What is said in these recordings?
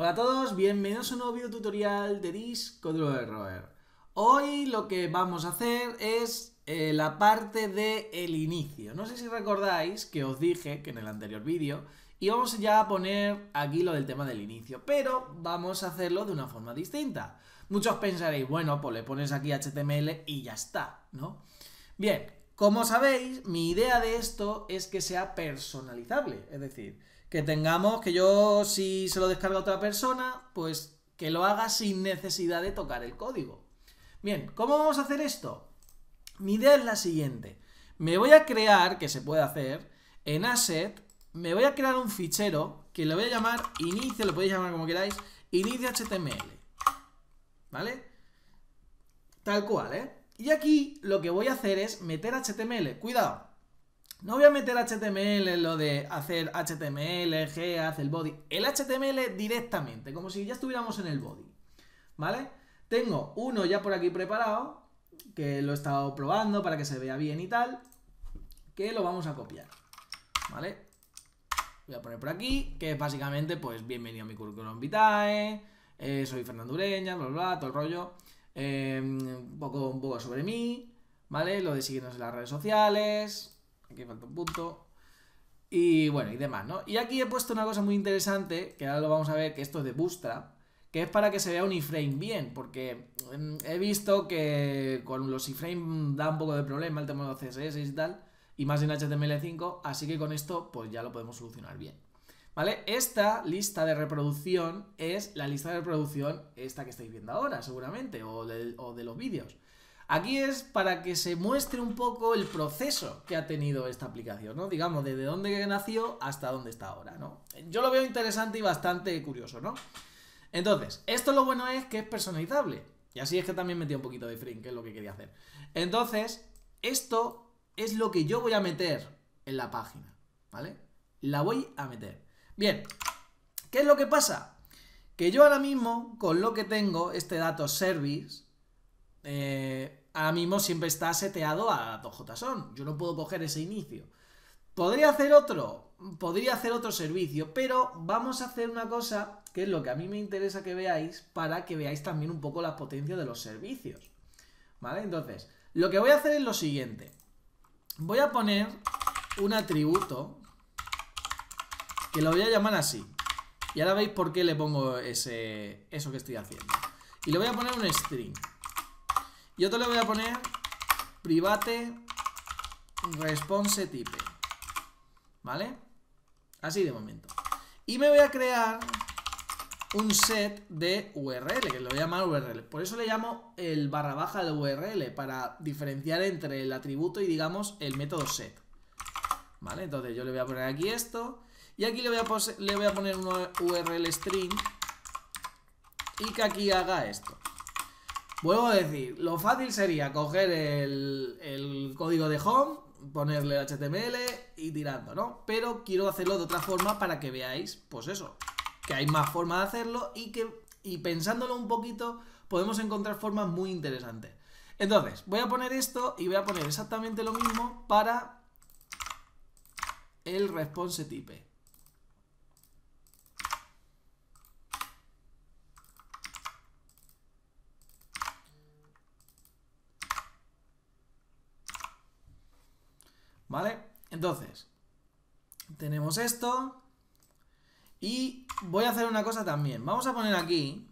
Hola a todos, bienvenidos a un nuevo video tutorial de Disco Roer. Hoy lo que vamos a hacer es eh, la parte del el inicio. No sé si recordáis que os dije que en el anterior vídeo íbamos ya a poner aquí lo del tema del inicio, pero vamos a hacerlo de una forma distinta. Muchos pensaréis, bueno, pues le pones aquí HTML y ya está, ¿no? Bien, como sabéis, mi idea de esto es que sea personalizable, es decir, que tengamos que yo si se lo descarga a otra persona, pues que lo haga sin necesidad de tocar el código. Bien, ¿cómo vamos a hacer esto? Mi idea es la siguiente. Me voy a crear, que se puede hacer, en Asset, me voy a crear un fichero que le voy a llamar inicio, lo podéis llamar como queráis, inicio HTML. ¿Vale? Tal cual, ¿eh? Y aquí lo que voy a hacer es meter HTML. Cuidado, no voy a meter HTML lo de hacer HTML, G, hace el body. El HTML directamente, como si ya estuviéramos en el body. ¿Vale? Tengo uno ya por aquí preparado, que lo he estado probando para que se vea bien y tal, que lo vamos a copiar. ¿Vale? Voy a poner por aquí, que básicamente, pues, bienvenido a mi currículum vitae, eh, soy Fernando Ureña, bla, bla, bla, todo el rollo. Eh, un, poco, un poco sobre mí, ¿vale? Lo de seguirnos en las redes sociales, Aquí falta un punto. Y bueno, y demás, ¿no? Y aquí he puesto una cosa muy interesante, que ahora lo vamos a ver, que esto es de Bootstrap, que es para que se vea un iframe bien, porque mm, he visto que con los iframe da un poco de problema el tema de los CSS y tal, y más en HTML5, así que con esto pues ya lo podemos solucionar bien. ¿Vale? Esta lista de reproducción es la lista de reproducción esta que estáis viendo ahora, seguramente, o de, o de los vídeos. Aquí es para que se muestre un poco el proceso que ha tenido esta aplicación, ¿no? Digamos, desde dónde nació hasta dónde está ahora, ¿no? Yo lo veo interesante y bastante curioso, ¿no? Entonces, esto lo bueno es que es personalizable. Y así es que también metí un poquito de frame, que es lo que quería hacer. Entonces, esto es lo que yo voy a meter en la página, ¿vale? La voy a meter. Bien, ¿qué es lo que pasa? Que yo ahora mismo, con lo que tengo, este dato service, eh, ahora mismo siempre está seteado a JSON. Yo no puedo coger ese inicio. ¿Podría hacer otro? Podría hacer otro servicio, pero vamos a hacer una cosa que es lo que a mí me interesa que veáis para que veáis también un poco la potencia de los servicios. ¿Vale? Entonces, lo que voy a hacer es lo siguiente. Voy a poner un atributo que lo voy a llamar así. Y ahora veis por qué le pongo ese, eso que estoy haciendo. Y le voy a poner un string. Y otro le voy a poner private response type. ¿Vale? Así de momento. Y me voy a crear un set de URL, que lo voy a llamar URL. Por eso le llamo el barra baja de URL, para diferenciar entre el atributo y, digamos, el método set. ¿Vale? Entonces yo le voy a poner aquí esto. Y aquí le voy a, le voy a poner un URL string. Y que aquí haga esto. Vuelvo a decir, lo fácil sería coger el, código de home, ponerle HTML y tirando, ¿no? Pero quiero hacerlo de otra forma para que veáis, pues eso, que hay más formas de hacerlo y que, y pensándolo un poquito, podemos encontrar formas muy interesantes. Entonces, voy a poner esto y voy a poner exactamente lo mismo para el response type. ¿Vale? Entonces, tenemos esto. Y voy a hacer una cosa también. Vamos a poner aquí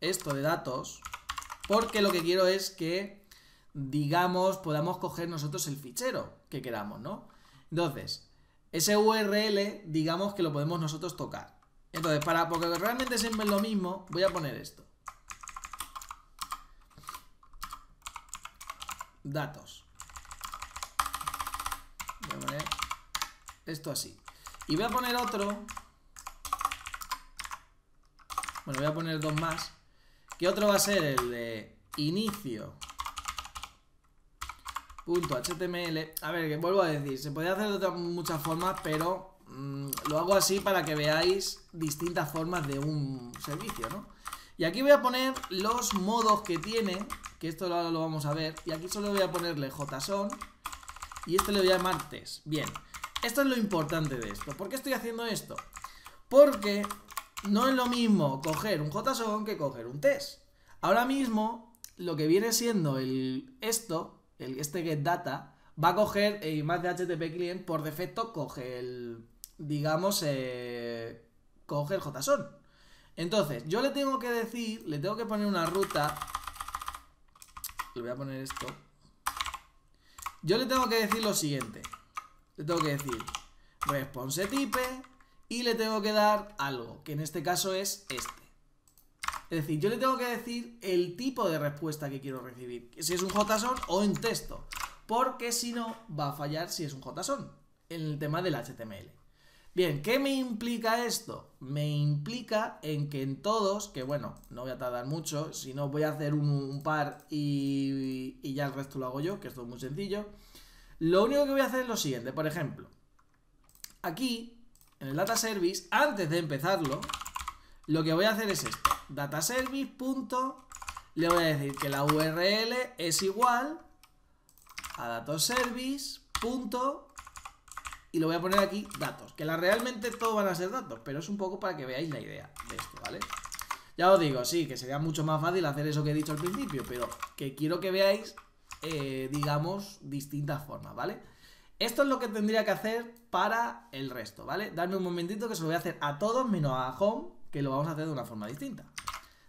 esto de datos. Porque lo que quiero es que, digamos, podamos coger nosotros el fichero que queramos, ¿no? Entonces, ese URL, digamos que lo podemos nosotros tocar. Entonces, para, porque realmente siempre es lo mismo, voy a poner esto. Datos. Esto así. Y voy a poner otro. Bueno, voy a poner dos más. Que otro va a ser el de inicio. Punto HTML. A ver, que vuelvo a decir, se puede hacer de muchas formas, pero mm, lo hago así para que veáis distintas formas de un servicio, ¿no? Y aquí voy a poner los modos que tiene, que esto lo, lo vamos a ver. Y aquí solo voy a ponerle JSON y este le voy a llamar test. Bien, esto es lo importante de esto. ¿Por qué estoy haciendo esto? Porque no es lo mismo coger un JSON que coger un test. Ahora mismo, lo que viene siendo el, esto, el, este getData, va a coger, eh, más de HTTP client, por defecto coge el, digamos, eh, coge el JSON. Entonces, yo le tengo que decir, le tengo que poner una ruta, le voy a poner esto, yo le tengo que decir lo siguiente, le tengo que decir response type y le tengo que dar algo, que en este caso es este. Es decir, yo le tengo que decir el tipo de respuesta que quiero recibir, si es un JSON o en texto, porque si no va a fallar si es un JSON, en el tema del HTML. Bien, ¿qué me implica esto? Me implica en que en todos, que bueno, no voy a tardar mucho, si no voy a hacer un, par y, y, ya el resto lo hago yo, que esto es muy sencillo. Lo único que voy a hacer es lo siguiente, por ejemplo, aquí, en el data service, antes de empezarlo, lo que voy a hacer es esto, data service. le voy a decir que la URL es igual a datos service. y lo voy a poner aquí datos, que la realmente todo van a ser datos, pero es un poco para que veáis la idea de esto, ¿vale? Ya os digo, sí, que sería mucho más fácil hacer eso que he dicho al principio, pero que quiero que veáis, eh, digamos, distintas formas, ¿vale? Esto es lo que tendría que hacer para el resto, ¿vale? Darme un momentito que se lo voy a hacer a todos menos a Home, que lo vamos a hacer de una forma distinta.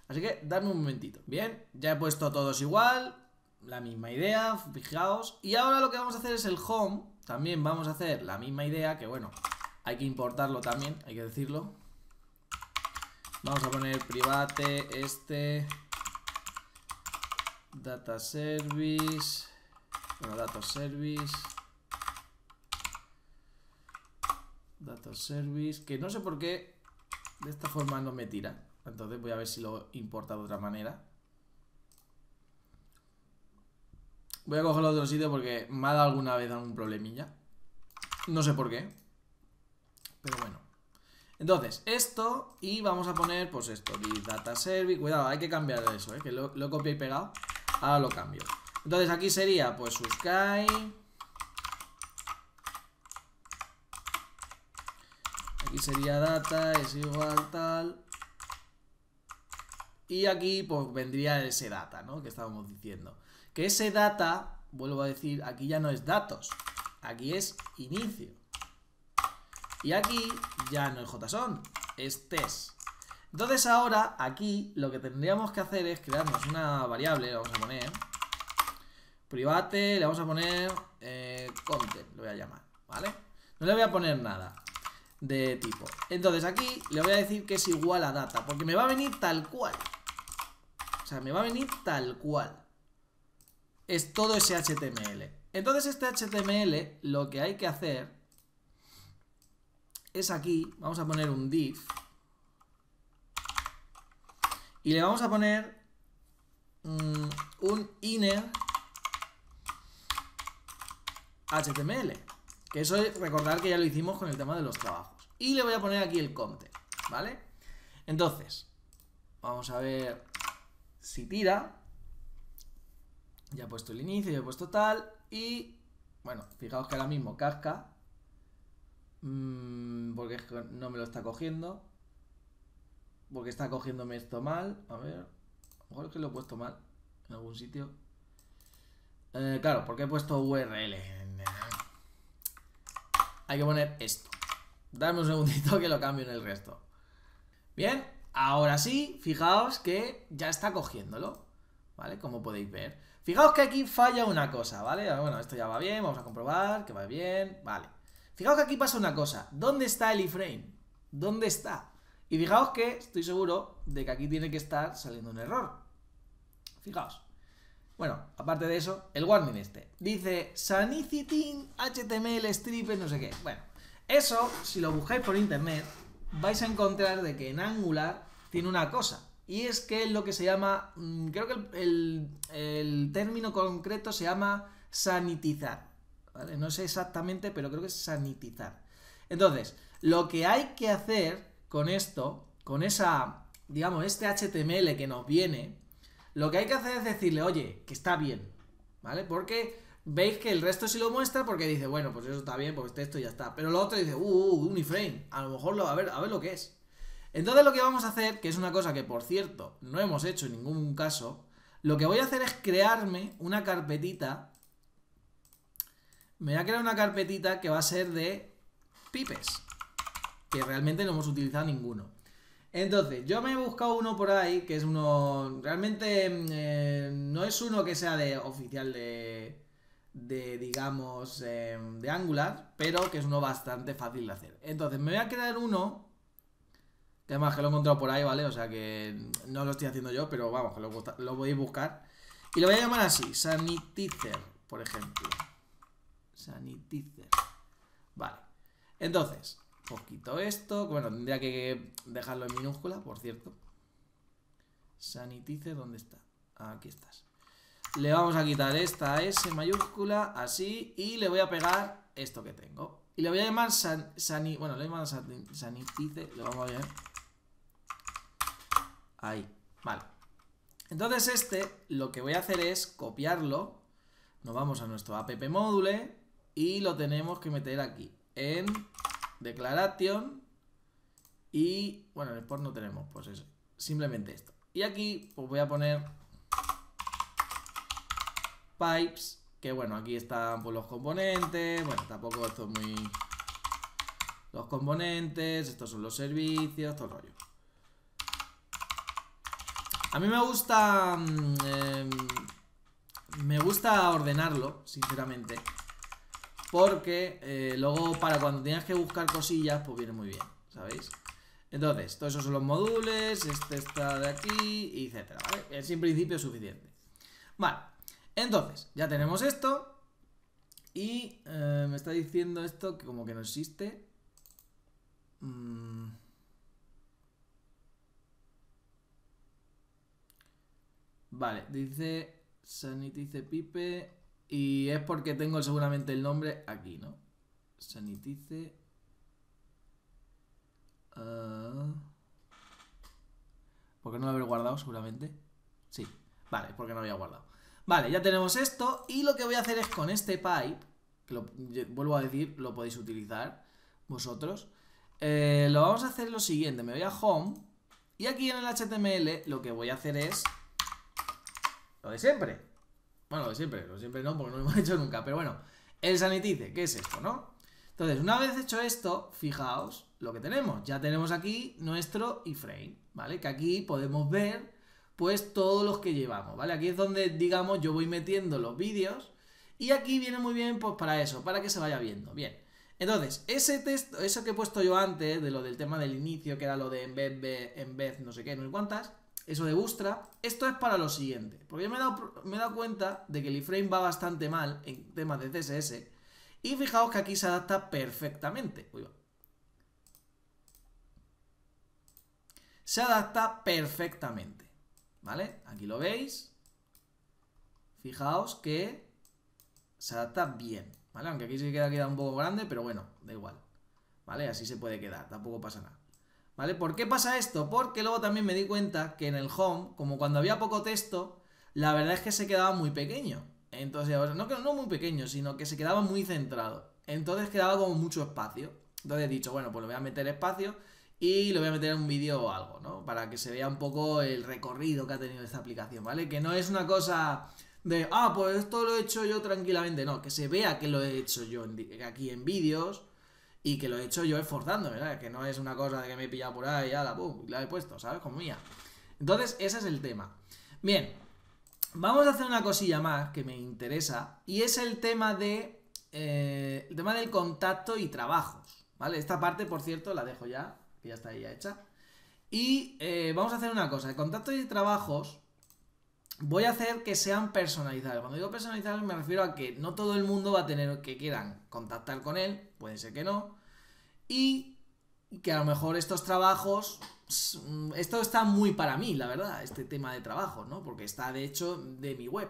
Así que darme un momentito. Bien, ya he puesto todos igual, la misma idea, fijaos. Y ahora lo que vamos a hacer es el Home. También vamos a hacer la misma idea, que bueno, hay que importarlo también, hay que decirlo. Vamos a poner private, este, data service, bueno, data service. Data Service, que no sé por qué de esta forma no me tira. Entonces voy a ver si lo importa de otra manera. Voy a cogerlo de otro sitio porque me ha dado alguna vez algún problemilla. No sé por qué. Pero bueno. Entonces, esto y vamos a poner, pues esto, data service. Cuidado, hay que cambiar eso, ¿eh? que lo, lo he copiado y pegado. Ahora lo cambio. Entonces aquí sería, pues, subscribe. Aquí sería data, es igual tal. Y aquí pues vendría ese data, ¿no? Que estábamos diciendo. Que ese data, vuelvo a decir, aquí ya no es datos. Aquí es inicio. Y aquí ya no es JSON, es test. Entonces ahora aquí lo que tendríamos que hacer es crearnos una variable, le vamos a poner private, le vamos a poner eh, content, lo voy a llamar, ¿vale? No le voy a poner nada de tipo. Entonces aquí le voy a decir que es igual a data, porque me va a venir tal cual. O sea, me va a venir tal cual. Es todo ese HTML. Entonces este HTML lo que hay que hacer es aquí, vamos a poner un div. Y le vamos a poner mm, un inner HTML. Que eso es recordar que ya lo hicimos con el tema de los trabajos. Y le voy a poner aquí el content, ¿vale? Entonces, vamos a ver si tira. Ya he puesto el inicio, ya he puesto tal. Y, bueno, fijaos que ahora mismo casca. Mm, porque no me lo está cogiendo. Porque está cogiéndome esto mal. A ver. A lo mejor es que lo he puesto mal en algún sitio. Eh, claro, porque he puesto URL. Hay que poner esto. Dame un segundito que lo cambio en el resto. Bien, ahora sí, fijaos que ya está cogiéndolo. ¿Vale? Como podéis ver. Fijaos que aquí falla una cosa, ¿vale? Bueno, esto ya va bien, vamos a comprobar que va bien. Vale. Fijaos que aquí pasa una cosa. ¿Dónde está el iframe? ¿Dónde está? Y fijaos que estoy seguro de que aquí tiene que estar saliendo un error. Fijaos. Bueno, aparte de eso, el warning este. Dice Sanicity HTML strip no sé qué. Bueno, eso, si lo buscáis por internet, vais a encontrar de que en Angular tiene una cosa. Y es que es lo que se llama, mm, creo que el, término concreto se llama sanitizar. No sé exactamente, pero creo que es sanitizar. Entonces, lo que hay que hacer con esto, con esa, digamos, este HTML que nos viene, lo que hay que hacer es decirle, oye, que está bien, ¿vale? Porque veis que el resto sí lo muestra porque dice, bueno, pues eso está bien, pues esto ya está. Pero lo otro dice, uh, uh, uh, uniframe, a lo mejor lo, a ver, a ver lo que es. Entonces lo que vamos a hacer, que es una cosa que por cierto no hemos hecho en ningún caso, lo que voy a hacer es crearme una carpetita. Me voy a crear una carpetita que va a ser de pipes. Que realmente no hemos utilizado ninguno. Entonces, yo me he buscado uno por ahí, que es uno... Realmente eh, no es uno que sea de oficial de, de digamos, eh, de Angular, pero que es uno bastante fácil de hacer. Entonces, me voy a crear uno, que además que lo he encontrado por ahí, ¿vale? O sea que no lo estoy haciendo yo, pero vamos, que lo, lo podéis buscar. Y lo voy a llamar así, Sanitizer, por ejemplo. Sanitizer. Vale. Entonces, poquito esto. Bueno, tendría que dejarlo en minúscula, por cierto. Sanitice, ¿dónde está? Aquí estás. Le vamos a quitar esta S mayúscula, así, y le voy a pegar esto que tengo. Y le voy a llamar san, bueno, le voy a llamar sanitice, lo vamos a ver. Ahí, vale. Entonces este, lo que voy a hacer es copiarlo. Nos vamos a nuestro app módule y lo tenemos que meter aquí, en declaration y, bueno, en export no tenemos, pues eso, simplemente esto. Y aquí pues voy a poner pipes, que bueno, aquí están pues, los componentes, bueno, tampoco esto es muy... Los componentes, estos son los servicios, todo el rollo. A mí me gusta... Mm, em, me gusta ordenarlo, sinceramente. Porque eh, luego para cuando tienes que buscar cosillas, pues viene muy bien, ¿sabéis? Entonces, todos esos son los módulos, este está de aquí, etcétera, ¿vale? Es en principio suficiente. Vale, entonces, ya tenemos esto. Y eh, me está diciendo esto que como que no existe. Mm. Vale, dice Sanitice Pipe y es porque tengo seguramente el nombre aquí, ¿no? Sanitice. Uh... ¿Por qué no lo haber guardado seguramente? Sí, vale, porque no había guardado. Vale, ya tenemos esto. Y lo que voy a hacer es con este pipe, que lo, vuelvo a decir, lo podéis utilizar vosotros. Eh, lo vamos a hacer lo siguiente. Me voy a Home. Y aquí en el HTML lo que voy a hacer es lo de siempre. Bueno, de siempre, siempre no, porque no lo hemos hecho nunca. Pero bueno, el sanitice, ¿qué es esto, no? Entonces, una vez hecho esto, fijaos lo que tenemos. Ya tenemos aquí nuestro iframe, ¿vale? Que aquí podemos ver, pues, todos los que llevamos, ¿vale? Aquí es donde, digamos, yo voy metiendo los vídeos. Y aquí viene muy bien, pues, para eso, para que se vaya viendo. Bien. Entonces, ese texto, eso que he puesto yo antes, de lo del tema del inicio, que era lo de en vez, en vez, no sé qué, no sé cuántas, eso de Bootstrap, esto es para lo siguiente. Porque yo me he, dado, cuenta de que el iframe va bastante mal en temas de CSS. Y fijaos que aquí se adapta perfectamente. Se adapta perfectamente. ¿Vale? Aquí lo veis. Fijaos que se adapta bien. ¿Vale? Aunque aquí se queda, queda un poco grande, pero bueno, da igual. ¿Vale? Así se puede quedar, tampoco pasa nada. ¿Vale? ¿Por qué pasa esto? Porque luego también me di cuenta que en el home, como cuando había poco texto, la verdad es que se quedaba muy pequeño. Entonces, no, no muy pequeño, sino que se quedaba muy centrado. Entonces quedaba como mucho espacio. Entonces he dicho, bueno, pues le voy a meter espacio y lo voy a meter en un vídeo o algo, ¿no? Para que se vea un poco el recorrido que ha tenido esta aplicación, ¿vale? Que no es una cosa de, ah, pues esto lo he hecho yo tranquilamente, no, que se vea que lo he hecho yo aquí en vídeos y que lo he hecho yo esforzando, ¿verdad? Que no es una cosa de que me he pillado por ahí, ya la, pum, la he puesto, ¿sabes? Como mía. Entonces, ese es el tema. Bien, vamos a hacer una cosilla más que me interesa y es el tema de eh, el tema del contacto y trabajos, ¿vale? Esta parte, por cierto, la dejo ya, que ya está ahí ya hecha. Y eh, vamos a hacer una cosa, el contacto y trabajos voy a hacer que sean personalizados. Cuando digo personalizados me refiero a que no todo el mundo va a tener que quieran contactar con él, puede ser que no, y que a lo mejor estos trabajos, mm, esto está muy para mí, la verdad, este tema de trabajo, ¿no? Porque está de hecho de mi web,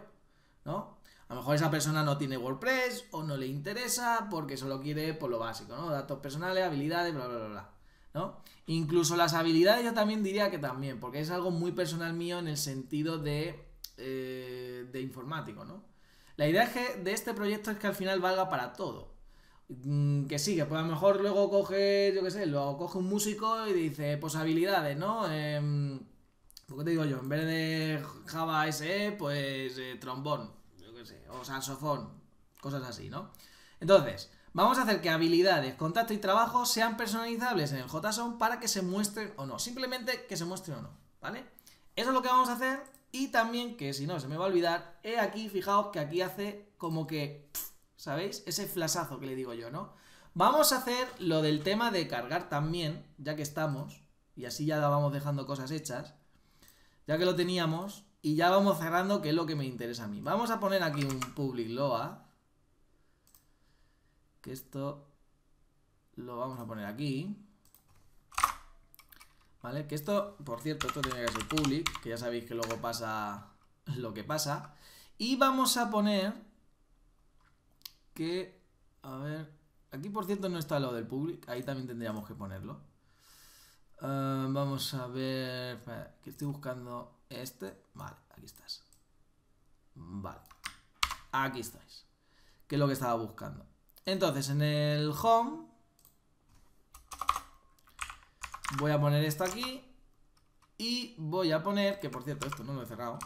¿no? A lo mejor esa persona no tiene WordPress o no le interesa porque solo quiere por lo básico, ¿no? Datos personales, habilidades, bla, bla, bla, bla. ¿no? Incluso las habilidades yo también diría que también, porque es algo muy personal mío en el sentido de eh, de informático, ¿no? La idea de este proyecto es que al final valga para todo. Mm, que sí, que pues a lo mejor luego coge, yo qué sé, luego coge un músico y dice, pues habilidades, ¿no? Eh, ¿Qué te digo yo? En vez de Java SE, pues eh, trombón, yo qué sé, o saxofón, cosas así, ¿no? Entonces, vamos a hacer que habilidades, contacto y trabajo sean personalizables en el JSON para que se muestren o no. Simplemente que se muestren o no, ¿vale? Eso es lo que vamos a hacer y también que si no se me va a olvidar, he aquí, fijaos que aquí hace como que, ¿sabéis? Ese flasazo que le digo yo, ¿no? Vamos a hacer lo del tema de cargar también, ya que estamos, y así ya vamos dejando cosas hechas ya que lo teníamos, y ya vamos cerrando, que es lo que me interesa a mí. Vamos a poner aquí un public loa, que esto lo vamos a poner aquí. ¿Vale? Que esto, por cierto, esto tiene que ser public, que ya sabéis que luego pasa lo que pasa. Y vamos a poner que, a ver, aquí por cierto no está lo del public, ahí también tendríamos que ponerlo. Ah, vamos a ver. Que estoy buscando este. Vale, aquí estás. Vale. Aquí estáis. Que es lo que estaba buscando. Entonces, en el home. Voy a poner esto aquí. Y voy a poner, que por cierto, esto no lo he cerrado.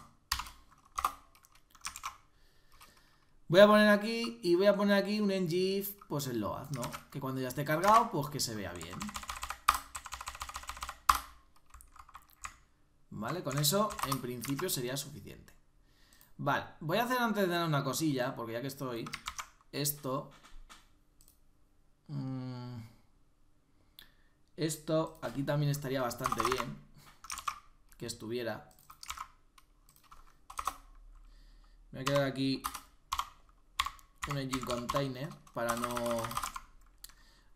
Voy a poner aquí y voy a poner aquí un ngif, pues el load, ¿no? Que cuando ya esté cargado, pues que se vea bien. ¿Vale? Con eso, en principio, sería suficiente. Vale, voy a hacer antes de dar una cosilla, porque ya que estoy, esto... Mm, esto aquí también estaría bastante bien que estuviera. Me voy a quedar aquí un engine container para no,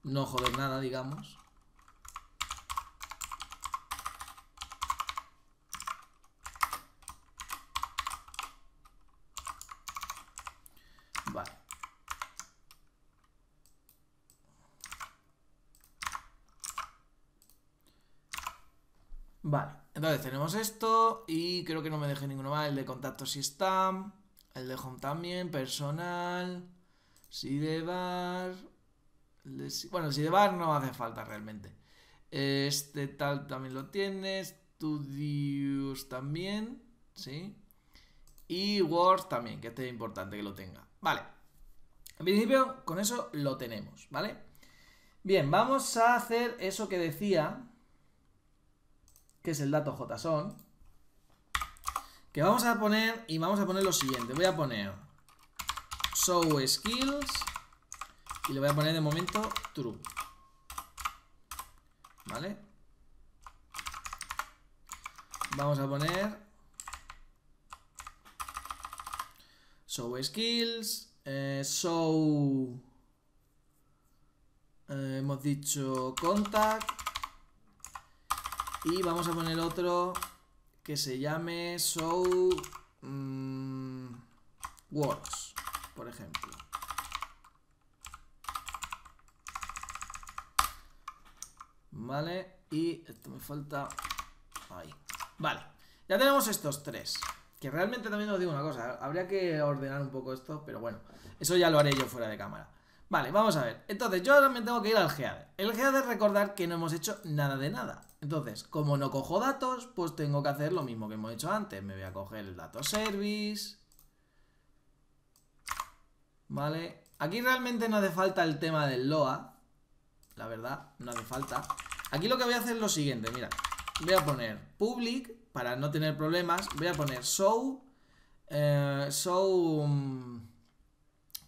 no joder nada, digamos. Vale, entonces tenemos esto y creo que no me dejé ninguno más. El de contacto si está, el de home también, personal, sidebar. de, bueno, el sidebar no hace falta realmente. Este tal también lo tienes, studios también, ¿sí? Y Word también, que este es importante que lo tenga. Vale, en principio con eso lo tenemos, ¿vale? Bien, vamos a hacer eso que decía que es el dato JSON, que vamos a poner, y vamos a poner lo siguiente, voy a poner show skills, y le voy a poner de momento true, ¿vale? Vamos a poner show skills, eh, show, eh, hemos dicho contact, y vamos a poner otro que se llame Show mm, Works, por ejemplo. Vale, y esto me falta... Ahí. Vale, ya tenemos estos tres. Que realmente también os digo una cosa, habría que ordenar un poco esto, pero bueno, eso ya lo haré yo fuera de cámara. Vale, vamos a ver. Entonces, yo ahora me tengo que ir al GEAD. El GEAD recordar que no hemos hecho nada de nada. Entonces, como no cojo datos, pues tengo que hacer lo mismo que hemos hecho antes. Me voy a coger el dato service. Vale. Aquí realmente no hace falta el tema del LOA. La verdad, no hace falta. Aquí lo que voy a hacer es lo siguiente, mira. Voy a poner public para no tener problemas. Voy a poner show. Eh, show... Mm,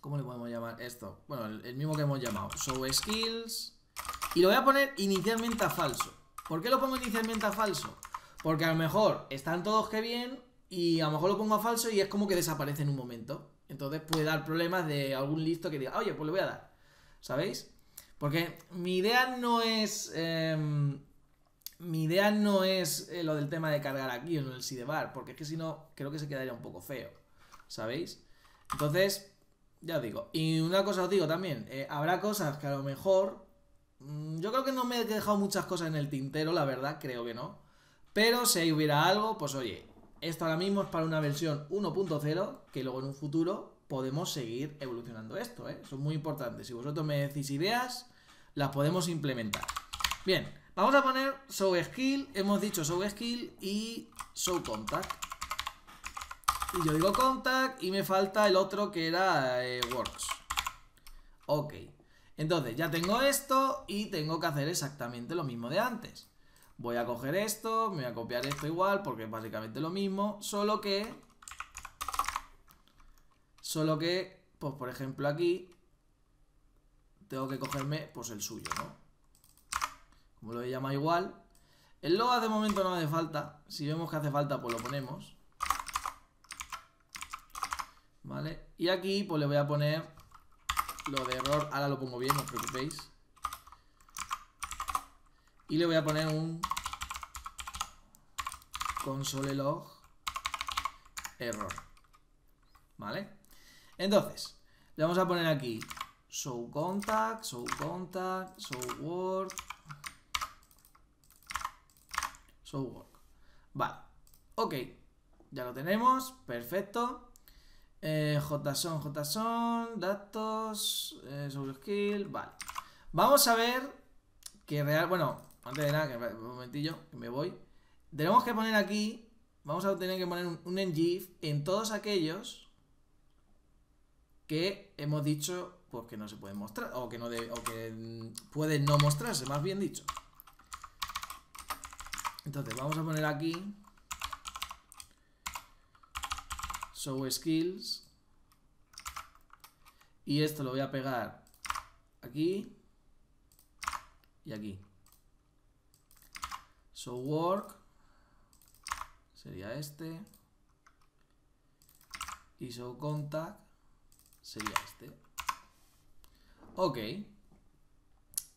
¿Cómo le podemos llamar esto? Bueno, el, mismo que hemos llamado. Show skills. Y lo voy a poner inicialmente a falso. ¿Por qué lo pongo inicialmente a falso? Porque a lo mejor están todos que bien y a lo mejor lo pongo a falso y es como que desaparece en un momento. Entonces puede dar problemas de algún listo que diga, oye, pues le voy a dar. ¿Sabéis? Porque mi idea no es... Em, mi idea no es eh, lo del tema de cargar aquí en el sidebar, porque es que si no, creo que se quedaría un poco feo. ¿Sabéis? Entonces, ya os digo. Y una cosa os digo también, eh, habrá cosas que a lo mejor... Mm, yo creo que no me he dejado muchas cosas en el tintero, la verdad, creo que no. Pero si hubiera algo, pues oye, Esto ahora mismo es para una versión 1.0 que luego en un futuro podemos seguir evolucionando esto, ¿eh? Eso es muy importante. Si vosotros me decís ideas, las podemos implementar. Bien, vamos a poner show skill, hemos dicho show skill y show contact. Y yo digo contact y me falta el otro que era eh, works. Ok. Entonces, ya tengo esto y tengo que hacer exactamente lo mismo de antes. Voy a coger esto, me voy a copiar esto igual porque es básicamente lo mismo, solo que... Solo que, pues por ejemplo aquí, tengo que cogerme pues el suyo, ¿no? Como lo llama igual. El logo de momento no hace falta. Si vemos que hace falta, pues lo ponemos. ¿Vale? Y aquí pues le voy a poner lo de error, ahora lo pongo bien, no os preocupéis. Y le voy a poner un console log error. ¿Vale? Entonces, le vamos a poner aquí show contact, show contact, show work, show work. Vale, ok, ya lo tenemos, perfecto. Eh, JSON, JSON, datos, eh, skill, vale. Vamos a ver que real, bueno, antes de nada, que un momentillo, que me voy. Tenemos que poner aquí, vamos a tener que poner un, un ngif en todos aquellos que hemos dicho pues que no se pueden mostrar, o que no o que mm, pueden no mostrarse, más bien dicho. Entonces, vamos a poner aquí show skills. Y esto lo voy a pegar aquí y aquí. Show work sería este. Y show contact sería este. Ok.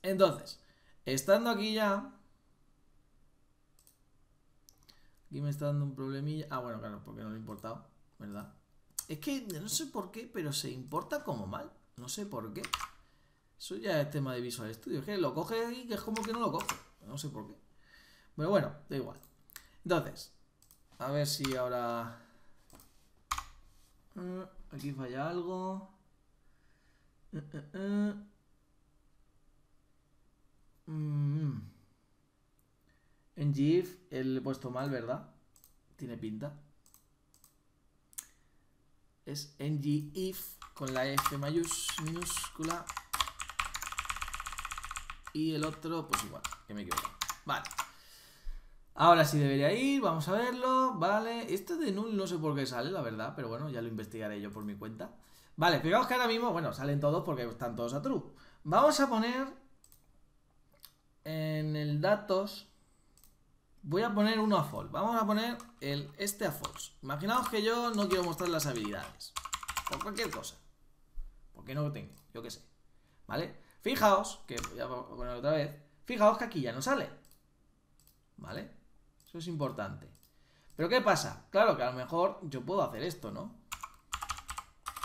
Entonces, estando aquí ya... Aquí me está dando un problemilla. Ah, bueno, claro, porque no le he importado. ¿Verdad? Es que no sé por qué, pero se importa como mal. No sé por qué. Eso ya es tema de Visual Studio. Es que lo coge y que es como que no lo coge. No sé por qué. Pero bueno, da igual. Entonces, a ver si ahora... Eh, aquí falla algo. Uh, uh, En GIF he puesto mal, ¿verdad? Tiene pinta es ngIf con la F minúscula. Y el otro, pues igual, que me equivoco. Vale. Ahora sí debería ir, vamos a verlo, vale. Esto de null no sé por qué sale, la verdad, pero bueno, ya lo investigaré yo por mi cuenta. Vale, fijaos que ahora mismo, bueno, salen todos porque están todos a true. Vamos a poner en el datos Voy a poner uno a false. Vamos a poner el, este a false. Imaginaos que yo no quiero mostrar las habilidades. Por cualquier cosa. Porque no lo tengo, yo qué sé. ¿Vale? Fijaos, que voy a poner otra vez. Fijaos que aquí ya no sale. ¿Vale? Eso es importante. Pero ¿qué pasa? Claro que a lo mejor yo puedo hacer esto, ¿no?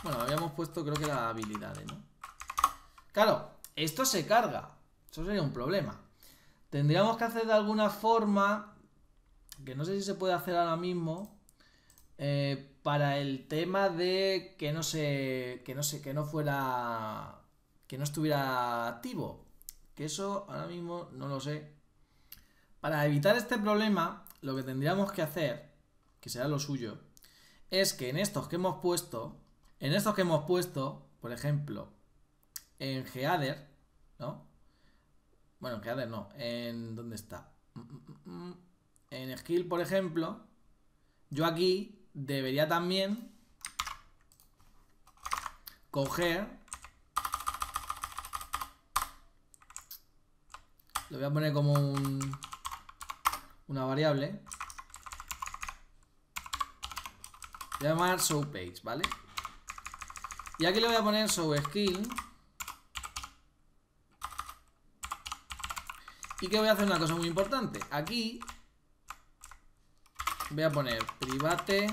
Bueno, habíamos puesto creo que las habilidades, ¿no? Claro, esto se carga. Eso sería un problema. Tendríamos que hacer de alguna forma, que no sé si se puede hacer ahora mismo, eh, para el tema de que no se, que no sé, que no fuera, que no estuviera activo. Que eso ahora mismo no lo sé. Para evitar este problema, lo que tendríamos que hacer, que será lo suyo, es que en estos que hemos puesto, en estos que hemos puesto, por ejemplo, en Geader, ¿no? Bueno, en no. En. ¿Dónde está? Mm, mm, mm, en skill, por ejemplo. Yo aquí debería también coger. Lo voy a poner como un, una variable. Voy a llamar showPage, ¿vale? Y aquí le voy a poner showSkill. Y que voy a hacer una cosa muy importante. Aquí voy a poner private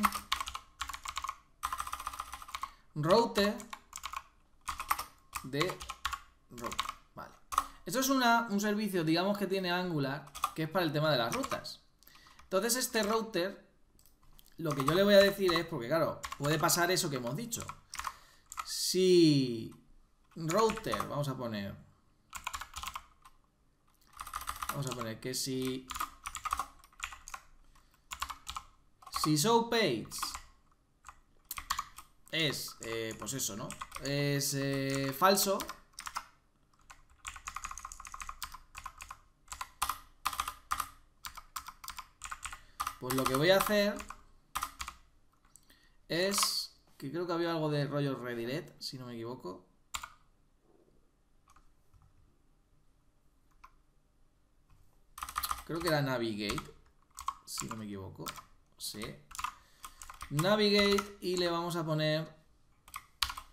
router de router. Vale. Esto es un servicio, digamos, que tiene Angular, que es para el tema de las rutas. Entonces este router lo que yo le voy a decir es, porque claro, puede pasar eso que hemos dicho. Si router, vamos a poner... Vamos a poner que si... Si show page es, eh, pues eso, ¿no? Es eh, falso. Pues lo que voy a hacer es que creo que había algo de rollo redirect, si no me equivoco. Creo que era navigate, si no me equivoco. Sí. Navigate y le vamos a poner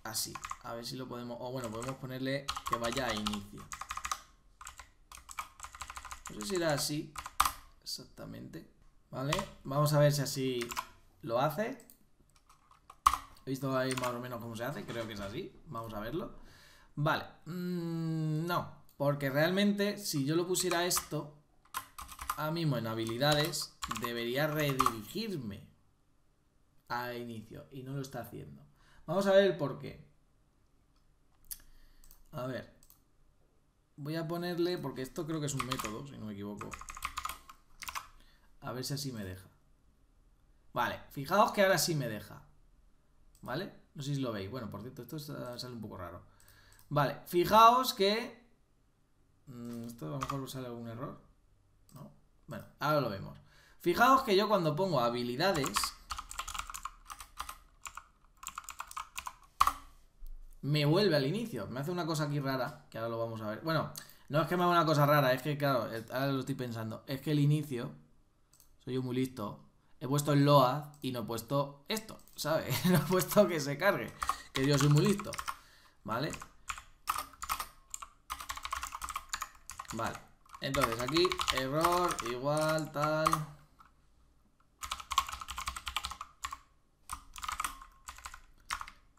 así. A ver si lo podemos... O bueno, podemos ponerle que vaya a inicio. No sé si era así. Exactamente. ¿Vale? Vamos a ver si así lo hace. He visto ahí más o menos cómo se hace. Creo que es así. Vamos a verlo. Vale. Mm, no. Porque realmente si yo lo pusiera esto ahora mismo en habilidades debería redirigirme a inicio y no lo está haciendo. Vamos a ver el por qué. A ver. Voy a ponerle, porque esto creo que es un método, si no me equivoco. A ver si así me deja. Vale, fijaos que ahora sí me deja. ¿Vale? No sé si lo veis. Bueno, por cierto, esto sale un poco raro. Vale, fijaos que... Mm, esto a lo mejor sale algún error. Bueno, ahora lo vemos. Fijaos que yo cuando pongo habilidades... Me vuelve al inicio. Me hace una cosa aquí rara, que ahora lo vamos a ver. Bueno, no es que me haga una cosa rara, es que, claro, ahora lo estoy pensando. Es que el inicio... Soy yo muy listo. He puesto el load y no he puesto esto, ¿sabes? no he puesto que se cargue. Que yo soy muy listo. ¿Vale? Vale. Entonces aquí, error, igual, tal.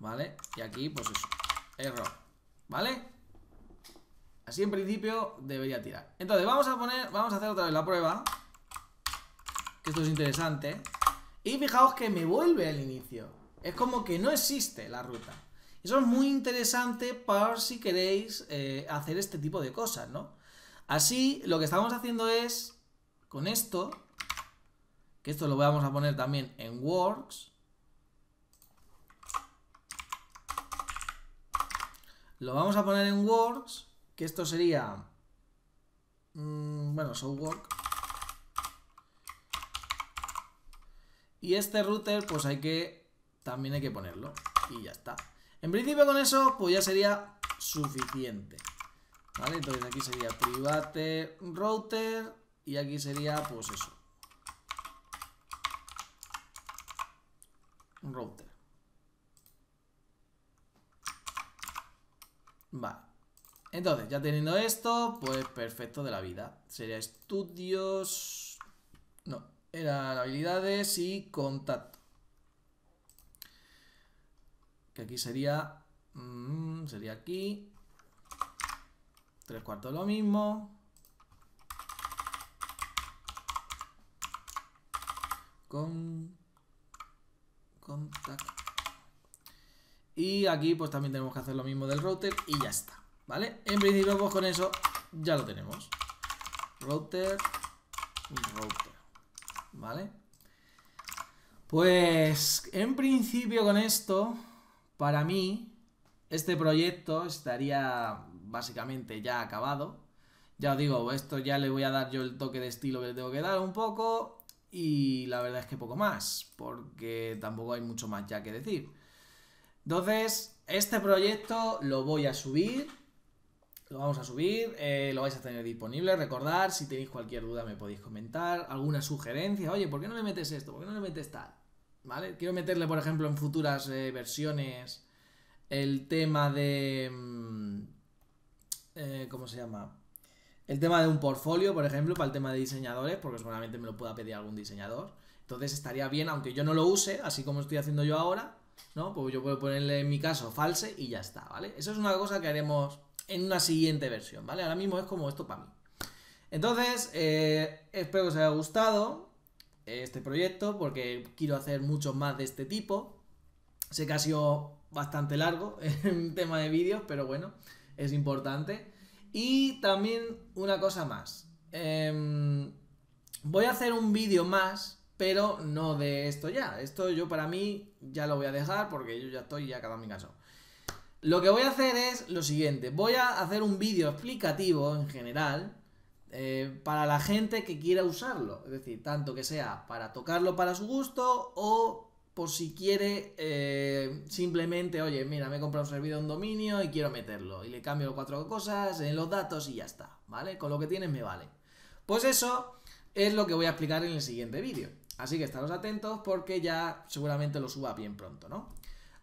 ¿Vale? Y aquí, pues eso, error. ¿Vale? Así en principio debería tirar. Entonces vamos a poner, vamos a hacer otra vez la prueba. Que esto es interesante. Y fijaos que me vuelve al inicio. Es como que no existe la ruta. Eso es muy interesante para si queréis eh, hacer este tipo de cosas, ¿no? Así, lo que estamos haciendo es, con esto, que esto lo vamos a poner también en Works, lo vamos a poner en Works, que esto sería, mmm, bueno, work y este router, pues hay que, también hay que ponerlo, y ya está. En principio con eso, pues ya sería suficiente. ¿Vale? Entonces aquí sería private router y aquí sería pues eso. Router. Vale. Entonces, ya teniendo esto, pues perfecto de la vida. Sería estudios... No, eran habilidades y contacto. Que aquí sería... Mm, sería aquí. Tres cuartos lo mismo. Con... Contact. Y aquí pues también tenemos que hacer lo mismo del router y ya está. ¿Vale? En principio pues con eso ya lo tenemos. Router, router. ¿Vale? Pues en principio con esto, para mí, este proyecto estaría básicamente ya acabado. Ya os digo, esto ya le voy a dar yo el toque de estilo que le tengo que dar un poco. Y la verdad es que poco más, porque tampoco hay mucho más ya que decir. Entonces, este proyecto lo voy a subir. Lo vamos a subir, eh, lo vais a tener disponible. Recordad, si tenéis cualquier duda me podéis comentar. Alguna sugerencia, oye, ¿por qué no le metes esto? ¿Por qué no le metes tal? ¿Vale? Quiero meterle, por ejemplo, en futuras eh, versiones el tema de... Mm, eh, ¿cómo se llama? El tema de un portfolio, por ejemplo, para el tema de diseñadores, porque seguramente me lo pueda pedir algún diseñador. Entonces estaría bien, aunque yo no lo use, así como estoy haciendo yo ahora, ¿no? Pues yo puedo ponerle en mi caso false y ya está, ¿vale? Eso es una cosa que haremos en una siguiente versión, ¿vale? Ahora mismo es como esto para mí. Entonces, eh, espero que os haya gustado. este proyecto porque quiero hacer muchos más de este tipo. Sé que ha sido bastante largo en tema de vídeos, pero bueno, es importante. Y también una cosa más. Em, voy a hacer un vídeo más, pero no de esto ya. Esto yo para mí ya lo voy a dejar porque yo ya estoy ya cada mi caso. Lo que voy a hacer es lo siguiente. Voy a hacer un vídeo explicativo en general eh, para la gente que quiera usarlo. Es decir, tanto que sea para tocarlo para su gusto o por si quiere eh, simplemente, oye, mira, me he comprado un servidor, un dominio y quiero meterlo. Y le cambio cuatro cosas en los datos y ya está, ¿vale? Con lo que tienes me vale. Pues eso es lo que voy a explicar en el siguiente vídeo. Así que estaros atentos porque ya seguramente lo suba bien pronto, ¿no?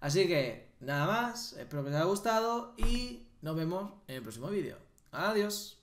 Así que nada más, espero que os haya gustado y nos vemos en el próximo vídeo. Adiós.